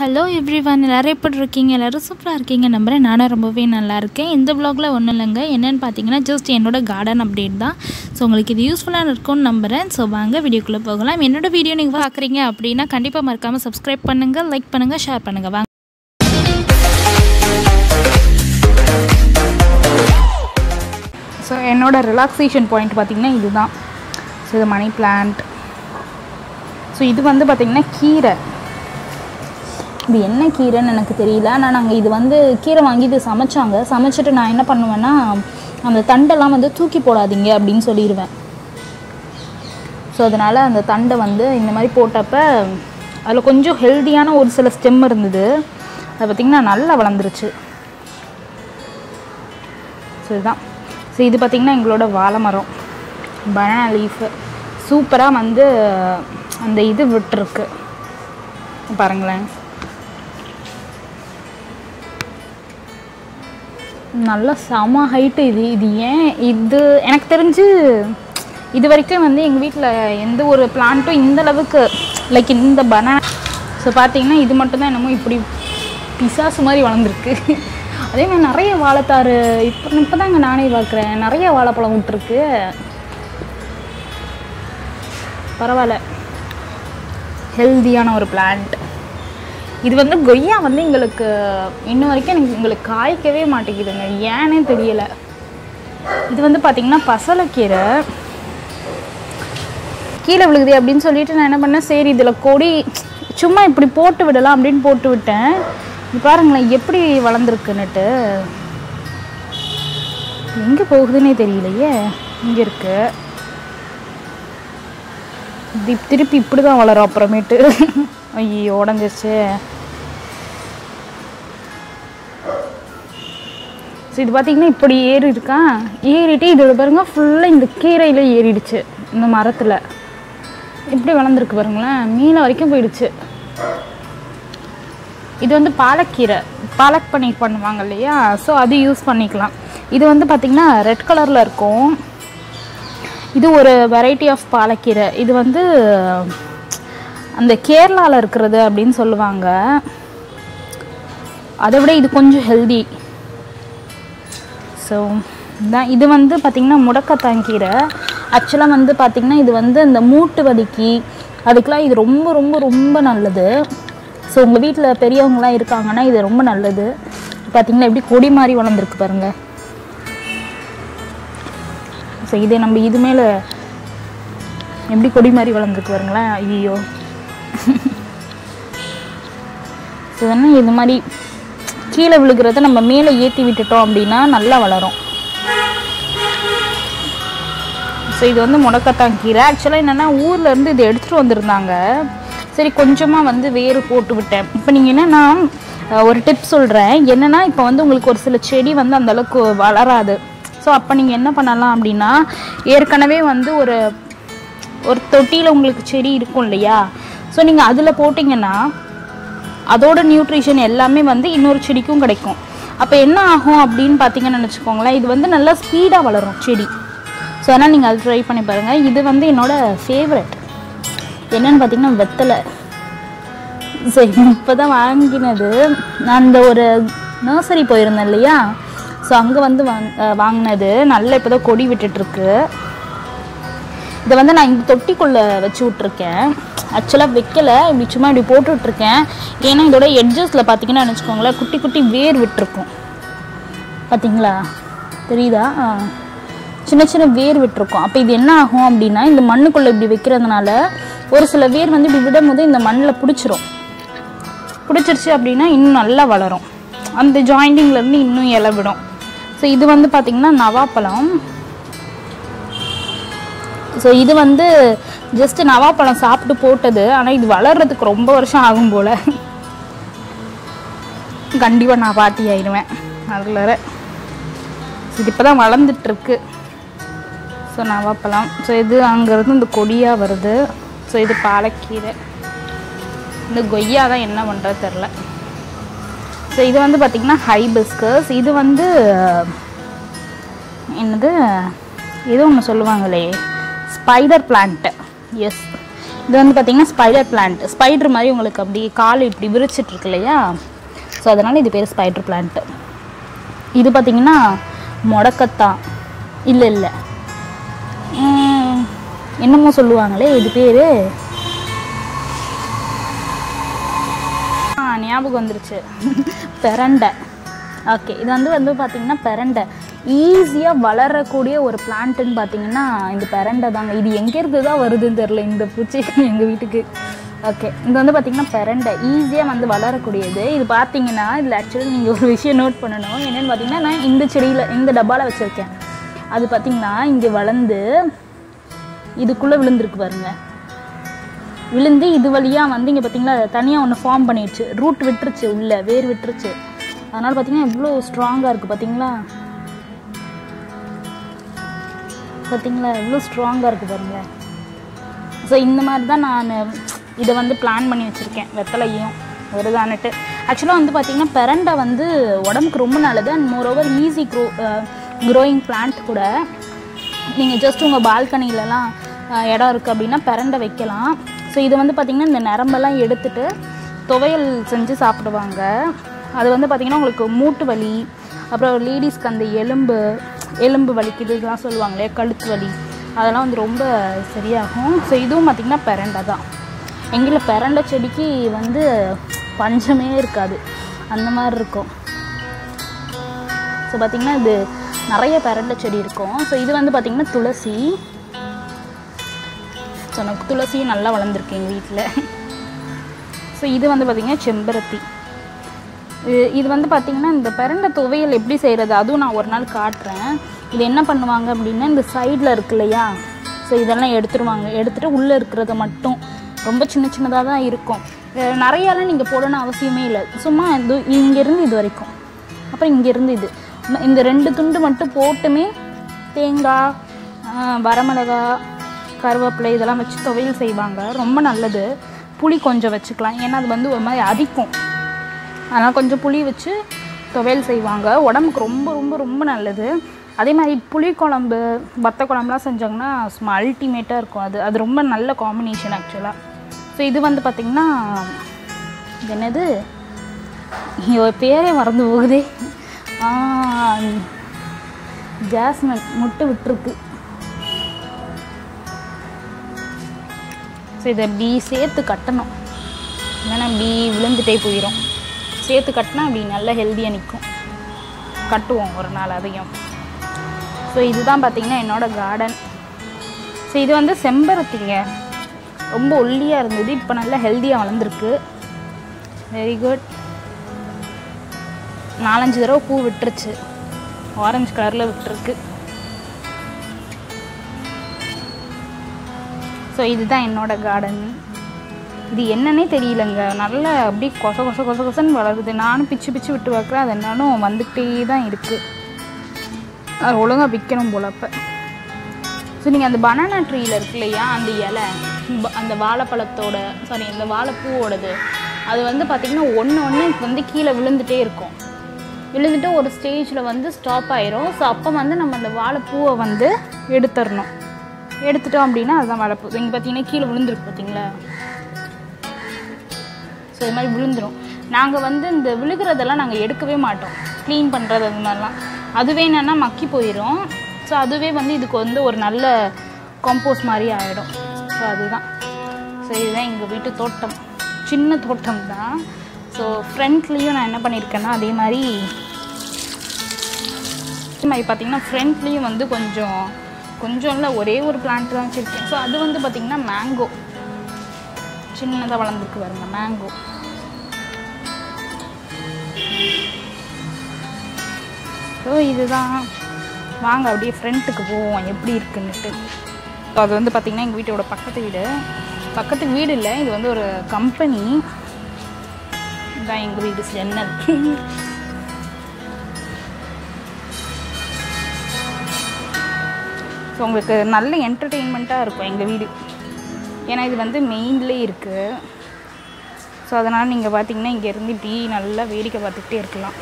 Hello every one எல்லோரும் எப்படி இருக்கீங்க. எல்லோரும் சூப்பராக இருக்கீங்க. நம்புகிறேன் நானும் ரொம்பவே நல்லா இருக்கேன். இந்த ப்ளாகில் ஒன்றும் இல்லைங்க. என்னென்னு பார்த்தீங்கன்னா ஜஸ்ட் என்னோடய கார்டன் அப்டேட் தான். ஸோ உங்களுக்கு இது யூஸ்ஃபுல்லாக இருக்கும்னு நம்புகிறேன் ஸோ வாங்க வீடியோக்குள்ளே போகலாம். என்னோட வீடியோ நீங்கள் பார்க்குறீங்க அப்படின்னா கண்டிப்பாக மறக்காமல் சப்ஸ்கிரைப் பண்ணுங்கள் லைக் பண்ணுங்கள் ஷேர் பண்ணுங்கள் வாங்க. ஸோ என்னோடய ரிலாக்ஸேஷன் பாயிண்ட் பார்த்திங்கன்னா இதுதான். ஸோ இது மணி பிளான்ட் ஸோ இது வந்து பார்த்திங்கன்னா கீரை. இது என்ன கீரைன்னு எனக்கு தெரியல. ஆனால் நாங்கள் இது வந்து கீரை வாங்கி இது சமைச்சாங்க. சமைச்சிட்டு நான் என்ன பண்ணுவேன்னா அந்த தண்டெல்லாம் வந்து தூக்கி போடாதீங்க அப்படின்னு சொல்லிடுவேன் ஸோ அதனால் அந்த தண்டை வந்து இந்த மாதிரி போட்டப்ப அதில் கொஞ்சம் ஹெல்த்தியான ஒரு சில ஸ்டெம் இருந்தது. அது பார்த்திங்கன்னா நல்லா வளர்ந்துருச்சு. ஸோ இதுதான். ஸோ இது பார்த்திங்கன்னா எங்களோட வாழை மரம். பனானா லீஃபு சூப்பராக வந்து அந்த இது விட்டுருக்கு. பாருங்களேன். நல்லா செம ஹைட்டு இது. இது ஏன்? இது எனக்கு தெரிஞ்சு இது வரைக்கும் வந்து எங்கள் வீட்டில் எந்த ஒரு பிளான்ட்டும் இந்த அளவுக்கு லைக் இந்த பனானா ஸோ பார்த்தீங்கன்னா இது மட்டும்தான் என்னமோ இப்படி பிசாசு மாதிரி வளர்ந்துருக்கு. அதே மாதிரி நிறைய வாழைத்தாறு இப்போ இப்போ தாங்க நானே பார்க்குறேன் நிறைய வாழைப்பழம் விட்டுருக்கு. பரவாயில்ல. ஹெல்தியான ஒரு பிளான்ட் இது வந்து கொய்யா வந்து எங்களுக்கு இன்ன வரைக்கும் எனக்கு எங்களுக்கு காய்க்கவே மாட்டேங்குதுங்க. ஏன்னே தெரியலை. இது வந்து பார்த்திங்கன்னா பசலைக்கீரை. கீழே விழுகுது அப்படின்னு சொல்லிட்டு நான் என்ன பண்ணேன் சரி இதில் கொடி சும்மா இப்படி போட்டு விடலாம் அப்படின்னு போட்டு விட்டேன். இது பாருங்களேன் எப்படி வளர்ந்துருக்குன்னுட்டு. எங்கே போகுதுன்னே தெரியலையே. இங்கே இருக்கு. திருப்பி இப்படி தான் வளரும் அப்புறமேட்டு. ஐயோ உடஞ்சிருச்சு. ஸோ இது பார்த்தீங்கன்னா இப்படி ஏறி இருக்கா? ஏறிட்டு இதோட பாருங்க ஃபுல்லாக இந்த கீரையில் ஏறிடுச்சு இந்த மரத்தில். இப்படி வளர்ந்துருக்கு பாருங்களேன் மீனை வரைக்கும் போயிடுச்சு. இது வந்து பாலக்கீரை பாலக் பன்னீர் பண்ணுவாங்க இல்லையா? ஸோ அது யூஸ் பண்ணிக்கலாம். இது வந்து பார்த்திங்கன்னா ரெட் கலரில் இருக்கும். இது ஒரு வெரைட்டி ஆஃப் பாலக்கீரை. இது வந்து அந்த கேரளாவில் இருக்கிறது அப்படின்னு சொல்லுவாங்க. அதை விட இது கொஞ்சம் ஹெல்தி ஸோ தான் இது வந்து பார்த்திங்கன்னா முடக்கத்தாங்கீரை ஆக்சுவலாக வந்து பார்த்திங்கன்னா இது வந்து இந்த மூட்டு வலிக்கு அதுக்கெலாம் இது ரொம்ப ரொம்ப ரொம்ப நல்லது. ஸோ உங்கள் வீட்டில் பெரியவங்களாம் இருக்காங்கன்னா இது ரொம்ப நல்லது. பார்த்திங்கன்னா எப்படி கொடி மாதிரி வளர்ந்துருக்கு பாருங்கள் ஸோ இதே நம்ம இது மேலே எப்படி கொடி மாதிரி வளர்ந்துருக்கு பாருங்களேன். ஐயோ ஸோ என்ன இது மாதிரி கீழே விழுகிறத நம்ம மேலே ஏற்றி விட்டுட்டோம் அப்படின்னா நல்லா வளரும். ஸோ இது வந்து முடக்கத்தான் கீரை. ஆக்சுவலாக என்னென்னா ஊர்லேருந்து இதை இது எடுத்துகிட்டு வந்திருந்தாங்க. சரி கொஞ்சமாக வந்து வேறு போட்டு விட்டேன். இப்போ நீங்கள் என்னென்னா ஒரு டிப் சொல்கிறேன் என்னென்னா இப்போ வந்து உங்களுக்கு ஒரு சில செடி வந்து அந்தளவுக்கு வளராது. ஸோ அப்போ நீங்கள் என்ன பண்ணலாம் அப்படின்னா ஏற்கனவே வந்து ஒரு ஒரு தொட்டியில் உங்களுக்கு செடி இருக்கும் இல்லையா? ஸோ நீங்கள் அதில் போட்டிங்கன்னா அதோட நியூட்ரிஷன் எல்லாமே வந்து இன்னொரு செடிக்கும் கிடைக்கும். அப்போ என்ன ஆகும் அப்படின்னு பார்த்தீங்கன்னு நினச்சிக்கோங்களேன் இது வந்து நல்லா ஸ்பீடாக வளரும் செடி. ஸோ அதனால் நீங்கள் அது ட்ரை பண்ணி பாருங்கள் இது வந்து என்னோடய ஃபேவரட் என்னென்னு பார்த்தீங்கன்னா வெத்தலை. சரி இப்போ தான் வாங்கினது. நான் இந்த ஒரு நர்சரி போயிருந்தேன் இல்லையா? ஸோ அங்கே வந்து வாங்கினது. நல்லா இப்போ தான் கொடி விட்டுட்ருக்கு இதை வந்து நான் இந்த தொட்டிக்குள்ளே வச்சு விட்ருக்கேன் ஆக்சுவலாக வைக்கலை இப்படி சும்மா இப்படி போட்டுட்ருக்கேன் ஏன்னா இதோட எட்ஜஸில் பார்த்தீங்கன்னா நினச்சிக்கோங்களேன் குட்டி குட்டி வேர் விட்டுருக்கும். பார்த்தீங்களா தெரியுதா? சின்ன சின்ன வேர் விட்டுருக்கும். அப்போ இது என்ன ஆகும் அப்படின்னா இந்த மண்ணுக்குள்ளே இப்படி வைக்கிறதுனால ஒரு சில வேர் வந்து இப்படி விடும் போது இந்த மண்ணில் பிடிச்சிரும். பிடிச்சிருச்சு அப்படின்னா இன்னும் நல்லா வளரும். அந்த ஜாயிண்டிங்லேருந்து இன்னும் இலை விடும். ஸோ இது வந்து பார்த்திங்கன்னா நவாப்பழம். ஸோ இது வந்து ஜஸ்ட் நவாப்பழம் சாப்பிட்டு போட்டது. ஆனால் இது வளர்கிறதுக்கு ரொம்ப வருஷம் ஆகும் போல். கண்டிப்பாக நான் பாட்டி ஆயிடுவேன். அதில் இது இப்போ தான் வளர்ந்துட்டுருக்கு. ஸோ நவாப்பழம். ஸோ இது அங்கேருந்து இந்த கொடியாக வருது. ஸோ இது பாலக்கீரை. இந்த கொய்யா தான் என்ன பண்ணுறது தெரில ஸோ இது வந்து பார்த்திங்கன்னா ஹைபிஸ்கஸ் இது வந்து என்னது? ஏதோ ஒன்று சொல்லுவாங்களே. ஸ்பைடர் பிளான்ட்டு எஸ் இது வந்து பார்த்தீங்கன்னா ஸ்பைடர் பிளான்ட் ஸ்பைடர் மாதிரி உங்களுக்கு அப்படி கால் இப்படி விரிச்சிட்டு இருக்கு இல்லையா? ஸோ அதனால் இது பேர் ஸ்பைடர் பிளான்ட்டு இது பார்த்தீங்கன்னா முடக்கத்தான். இல்லை இல்லை. என்னமோ சொல்லுவாங்களே இது பேர். ஆ ஞாபகம் வந்துருச்சு. பெரண்டை. ஓகே இது வந்து வந்து பார்த்தீங்கன்னா பெரண்டை. ஈஸியாக வளரக்கூடிய ஒரு பிளான்ட்டுன்னு பார்த்தீங்கன்னா இந்த பெரண்டை தாங்க. இது எங்கேருந்து தான் வருதுன்னு தெரில இந்த பூச்சி எங்கள் வீட்டுக்கு. ஓகே இது வந்து பார்த்திங்கன்னா பெரண்டை. ஈஸியாக வந்து வளரக்கூடியது. இது பார்த்தீங்கன்னா இதில் ஆக்சுவலி நீங்கள் ஒரு விஷயம் நோட் பண்ணணும். என்னென்னு பார்த்தீங்கன்னா நான் இந்த செடியில் இந்த டப்பாவில் வச்சுருக்கேன். அது பார்த்தீங்கன்னா இங்கே வளர்ந்து இதுக்குள்ளே விழுந்திருக்கு பாருங்க. விழுந்து இது வழியாக வந்து இங்கே பார்த்தீங்களா தனியாக ஒன்று ஃபார்ம் பண்ணிடுச்சு. ரூட் விட்டுருச்சு உள்ளே வேர் விட்டுருச்சு. அதனால் பார்த்திங்கன்னா இவ்வளோ ஸ்ட்ராங்காக இருக்குது பார்த்தீங்களா பார்த்தீங்களா எவ்வளோ ஸ்ட்ராங்காக இருக்குது பாருங்களேன் ஸோ இந்த மாதிரி தான் நான் இதை வந்து பிளான் பண்ணி வச்சுருக்கேன். வெத்தலையும் வருதான்னுட்டு ஆக்சுவலாக வந்து பார்த்திங்கன்னா பெரண்டை வந்து உடம்புக்கு ரொம்ப நல்லது. And moreover easy grow growing plant கூட. நீங்கள் ஜஸ்ட் உங்கள் பால்கனிலலாம் இடம் இருக்குது அப்படின்னா பெரண்டை வைக்கலாம். ஸோ இது வந்து பார்த்திங்கன்னா இந்த நரம்பெல்லாம் எடுத்துட்டு துவையல் செஞ்சு சாப்பிடுவாங்க. அது வந்து பார்த்திங்கன்னா உங்களுக்கு மூட்டு வலி அப்புறம் லேடிஸ்க்கு அந்த எலும்பு எலும்பு வலிக்குது இதெல்லாம் சொல்லுவாங்களே கழுத்து வலி அதெல்லாம் வந்து ரொம்ப சரியாகும். ஸோ இதுவும் பார்த்திங்கன்னா பெரண்டை தான். எங்களில் பெரண்டை செடிக்கு வந்து பஞ்சமே இருக்காது. அந்த மாதிரி இருக்கும். ஸோ பார்த்திங்கன்னா இது நிறைய பெரண்டை செடி இருக்கும். ஸோ இது வந்து பார்த்திங்கன்னா துளசி. ஸோ எனக்கு துளசியும் நல்லா வளர்ந்துருக்கு எங்கள் வீட்டில் ஸோ இது வந்து பார்த்திங்கன்னா செம்பருத்தி. இது இது வந்து பார்த்திங்கன்னா இந்த பிறண்ட துவையல் எப்படி செய்கிறது அதுவும் நான் ஒரு நாள் காட்டுறேன். இது என்ன பண்ணுவாங்க அப்படின்னா இந்த சைடில் இருக்கு இல்லையா? ஸோ இதெல்லாம் எடுத்துருவாங்க. எடுத்துகிட்டு உள்ளே இருக்கிறத மட்டும். ரொம்ப சின்ன சின்னதாக தான் இருக்கும். நிறையாலாம் நீங்கள் போடணும் அவசியமே இல்லை. சும்மா இது இங்கேருந்து இது வரைக்கும். அப்புறம் இங்கேருந்து இது. இந்த ரெண்டு துண்டு மட்டும் போட்டுமே தேங்காய் வரமிளகா கருவேப்பிலை இதெல்லாம் வச்சு துவையல் செய்வாங்க. ரொம்ப நல்லது. புளி கொஞ்சம் வச்சுக்கலாம். ஏன்னா அது வந்து ஒரு மாதிரி அரிக்கும். அதனால் கொஞ்சம் புளி வச்சு துவையல் செய்வாங்க. உடம்புக்கு ரொம்ப ரொம்ப ரொம்ப நல்லது. அதே மாதிரி புளிக்குழம்பு வத்த குழம்புலாம் செஞ்சாங்கன்னா சும்மா அல்டிமேட்டாக இருக்கும். அது அது ரொம்ப நல்ல காம்பினேஷன் ஆக்சுவலாக ஸோ இது வந்து பார்த்திங்கன்னா இது என்னது பேரே மறந்து போகுதே. ஜாஸ்மின் முட்டை விட்டுருக்கு. ஸோ இதை பி சேர்த்து கட்டணும். இல்லைன்னா பி விழுந்துட்டே போயிடும் சேர்த்து கட்டினா அப்படி நல்லா ஹெல்த்தியாக நிற்கும் கட்டுவோம் ஒரு நாள் அதையும். ஸோ இதுதான் பார்த்தீங்கன்னா என்னோடய கார்டன் ஸோ இது வந்து செம்பருத்திங்க. ரொம்ப ஒல்லியாக இருந்தது. இப்போ நல்லா ஹெல்த்தியாக வளர்ந்துருக்கு. வெரி குட் நாலஞ்சு தடவை பூ விட்டுருச்சு. ஆரஞ்சு கலரில் விட்டுருக்கு. ஸோ இதுதான் என்னோடய கார்டன் இது என்னன்னே தெரியலங்க. நல்ல அப்படியே கொச கொச கொச கொசன்னு வளருது. நானும் பிச்சு பிச்சு விட்டு பார்க்குறேன். அது என்னாலும் வந்துக்கிட்டே தான் இருக்குது அது ஒழுங்காக விற்கணும் போல் அப்போ. ஸோ நீங்கள் அந்த பனானா ட்ரீயில் இருக்கு இல்லையா? அந்த இலை அந்த வாழைப்பழத்தோட சாரி அந்த வாழைப்பூவோடது. அது வந்து பார்த்திங்கன்னா ஒன்று ஒன்று வந்து கீழே விழுந்துட்டே இருக்கும். விழுந்துட்டு ஒரு ஸ்டேஜில் வந்து ஸ்டாப் ஆயிரும். ஸோ அப்போ வந்து நம்ம அந்த வாழைப்பூவை வந்து எடுத்துடணும். எடுத்துட்டோம் அப்படின்னா அதுதான் வாழைப்பூ இங்கே பார்த்தீங்கன்னா கீழே விழுந்துருக்கு பார்த்தீங்களா ஸோ இது மாதிரி விழுந்துடும் நாங்கள் வந்து இந்த விழுகிறதெல்லாம் நாங்கள் எடுக்கவே மாட்டோம். க்ளீன் பண்ணுறது அது மாதிரிலாம். அதுவே என்னென்னா மக்கி போயிடும் ஸோ அதுவே வந்து இதுக்கு வந்து ஒரு நல்ல காம்போஸ்ட் மாதிரி ஆகிடும் ஸோ அதுதான். ஸோ இதுதான் எங்கள் வீட்டு தோட்டம். சின்ன தோட்டம் தான். ஸோ ஃப்ரண்ட்லேயும் நான் என்ன பண்ணியிருக்கேன்னா அதே மாதிரி அதே மாதிரி பார்த்தீங்கன்னா ஃப்ரண்ட்லேயும் வந்து கொஞ்சம் கொஞ்சம் இல்லை ஒரே ஒரு பிளான்ட் தான் வச்சுருக்கேன். ஸோ அது வந்து பார்த்திங்கன்னா மேங்கோ சின்னதாக வளர்ந்துருக்கு வருங்க மேங்கோ ஸோ இதுதான். வாங்க அப்படியே ஃப்ரண்ட்டுக்கு போவோம். எப்படி இருக்குன்னுட்டு. ஸோ அது வந்து பார்த்திங்கன்னா எங்கள் வீட்டோட பக்கத்து வீடு. பக்கத்து வீடு இல்லை இது வந்து ஒரு கம்பெனி இதுதான் எங்கள் வீடு ஜன்னல். ஸோ உங்களுக்கு நல்ல என்டர்டெயின்மெண்ட்டாக இருக்கும் எங்கள் வீடு. ஏன்னா இது வந்து மெயின்லேயே இருக்குது ஸோ அதனால் நீங்கள் பார்த்தீங்கன்னா இங்கேருந்து இப்படி நல்லா வேடிக்கை பார்த்துக்கிட்டே இருக்கலாம்.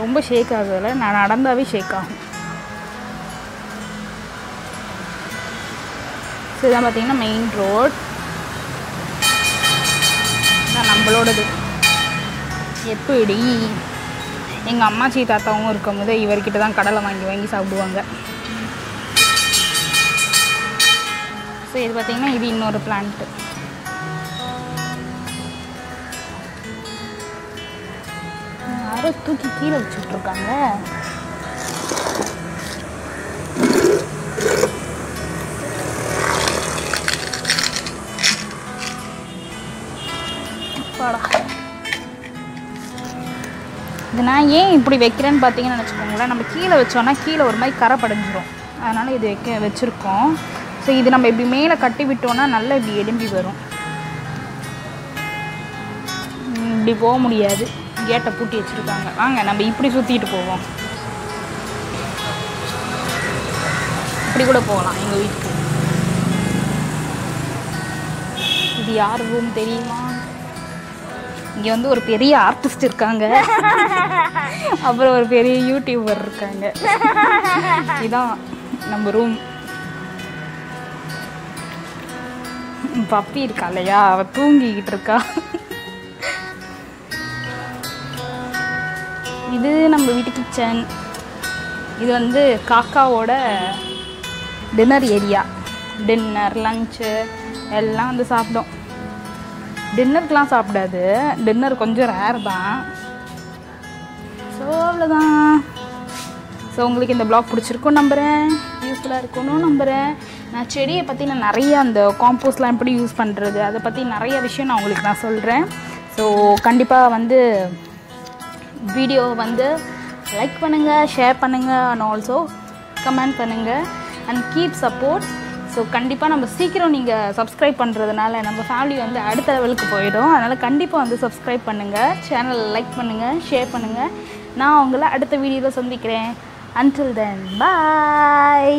ரொம்ப ஷேக் ஆகுதில்ல நான் நடந்தாவே ஷேக் ஆகும். ஸோ இதான் பார்த்தீங்கன்னா மெயின் ரோட் நம்மளோடது. எப்படி எங்கள் அம்மாச்சி தாத்தாவும் இருக்கும்போது இவர்கிட்ட தான் கடலை வாங்கி வாங்கி சாப்பிடுவாங்க. ஸோ இது பார்த்திங்கன்னா இது இன்னொரு பிளான்ட்டு யாரோ தூக்கி கீழே வச்சுட்ருக்காங்க அப்பாடா. இது நான் ஏன் இப்படி வைக்கிறேன்னு பார்த்தீங்கன்னு நினச்சிக்கோங்களேன். நம்ம கீழே வச்சோன்னா கீழே ஒரு மாதிரி கரை படிஞ்சிரும். அதனால் இது வைக்க வச்சுருக்கோம். ஸோ இது நம்ம இப்படி மேலே கட்டி விட்டோன்னா நல்லா இப்படி எலும்பி வரும். இப்படி போக முடியாது. கேட்டை பூட்டி வச்சுருக்காங்க. வாங்க நம்ம இப்படி சுற்றிட்டு போவோம். இப்படி கூட போகலாம் எங்கள் வீட்டுக்கு. இது யார் ரூம் தெரியுமா? இங்கே வந்து ஒரு பெரிய ஆர்டிஸ்ட் இருக்காங்க. அப்புறம் ஒரு பெரிய யூடியூபர் இருக்காங்க. இதான் நம்ம ரூம் பப்பி இருக்கா இல்லையா? அவ தூங்கிக்கிட்டு இருக்கா இது நம்ம வீட்டு கிச்சன் இது வந்து காக்காவோட டின்னர் ஏரியா டின்னர் லஞ்சு எல்லாம் வந்து சாப்பிடும் டின்னருக்கெலாம் சாப்பிடாது. டின்னர் கொஞ்சம் ரேர் தான். ஸோ அவ்வளோதான் ஸோ உங்களுக்கு இந்த ப்ளாக் பிடிச்சிருக்கும் நம்புகிறேன் யூஸ்ஃபுல்லாக இருக்கணும் நம்புகிறேன் நான் செடியை பற்றி நான் நிறைய அந்த காம்போஸ்ட்லாம் எப்படி யூஸ் பண்ணுறது அதை பற்றி நிறைய விஷயம் நான் உங்களுக்கு நான் சொல்கிறேன் ஸோ கண்டிப்பாக வந்து வீடியோ வந்து லைக் பண்ணுங்கள் ஷேர் பண்ணுங்கள் அண்ட் ஆல்சோ கமெண்ட் பண்ணுங்கள் அண்ட் கீப் சப்போர்ட் ஸோ கண்டிப்பாக நம்ம சீக்கிரம் நீங்கள் சப்ஸ்கிரைப் பண்ணுறதுனால நம்ம ஃபேமிலி வந்து அடுத்த லெவலுக்கு போயிடும். அதனால் கண்டிப்பாக வந்து சப்ஸ்கிரைப் பண்ணுங்கள் சேனலை லைக் பண்ணுங்கள் ஷேர் பண்ணுங்கள் நான் உங்களை அடுத்த வீடியோவில் சந்திக்கிறேன். அன்டில் தென் பாய்